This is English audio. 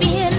bien.